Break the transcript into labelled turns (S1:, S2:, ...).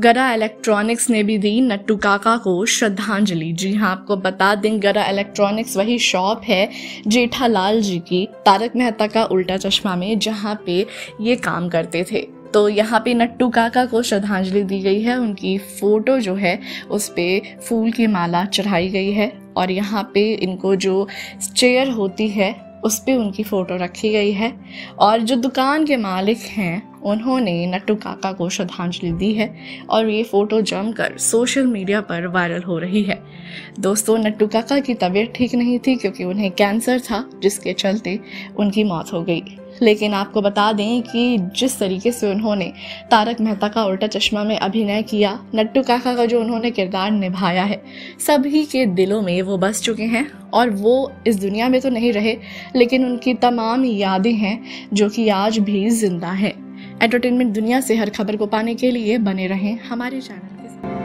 S1: गरा इलेक्ट्रॉनिक्स ने भी दी नट्टू काका को श्रद्धांजलि। जी हाँ आपको बता दें गरा इलेक्ट्रॉनिक्स वही शॉप है, जेठालाल जी की, तारक मेहता का उल्टा चश्मा में, जहाँ पे ये काम करते थे। तो यहाँ पे नट्टू काका को श्रद्धांजलि दी गई है। उनकी फ़ोटो जो है, उस पर फूल की माला चढ़ाई गई है और यहाँ पे इनको जो चेयर होती है, उस पर उनकी फ़ोटो रखी गई है। और जो दुकान के मालिक हैं उन्होंने नट्टू काका को श्रद्धांजलि दी है और ये फ़ोटो जमकर सोशल मीडिया पर वायरल हो रही है। दोस्तों, नट्टू काका की तबीयत ठीक नहीं थी क्योंकि उन्हें कैंसर था, जिसके चलते उनकी मौत हो गई। लेकिन आपको बता दें कि जिस तरीके से उन्होंने तारक मेहता का उल्टा चश्मा में अभिनय किया, नट्टू काका का जो उन्होंने किरदार निभाया है, सभी के दिलों में वो बस चुके हैं और वो इस दुनिया में तो नहीं रहे, लेकिन उनकी तमाम यादें हैं जो कि आज भी ज़िंदा हैं। एंटरटेनमेंट दुनिया से हर खबर को पाने के लिए बने रहें हमारे चैनल के साथ।